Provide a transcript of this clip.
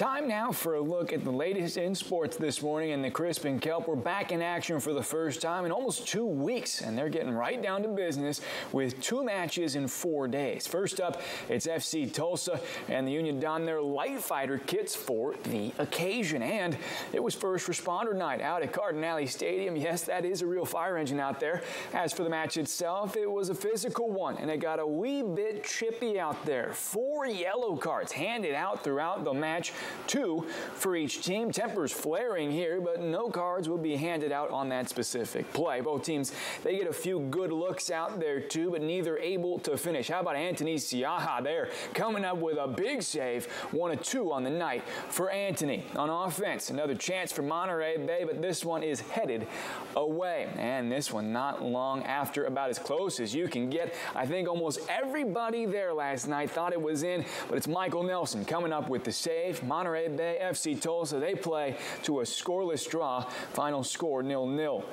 Time now for a look at the latest in sports this morning and the Crisp and Kelp. We're back in action for the first time in almost two weeks, and they're getting right down to business with two matches in four days. First up, it's FC Tulsa, and the Union donned their light fighter kits for the occasion. And it was first responder night out at Cardinale Stadium. Yes, that is a real fire engine out there. As for the match itself, it was a physical one, and it got a wee bit chippy out there. Four yellow cards handed out throughout the match two for each team. Tempers flaring here, but no cards will be handed out on that specific play. Both teams, they get a few good looks out there too, but neither able to finish. How about Anthony Siaha there coming up with a big save, one of two on the night for Anthony. On offense, another chance for Monterey Bay, but this one is headed away. And this one not long after, about as close as you can get. I think almost everybody there last night thought it was in, but it's Michael Nelson coming up with the save. Monterey Bay FC Tulsa, they play to a scoreless draw. Final score nil-nil.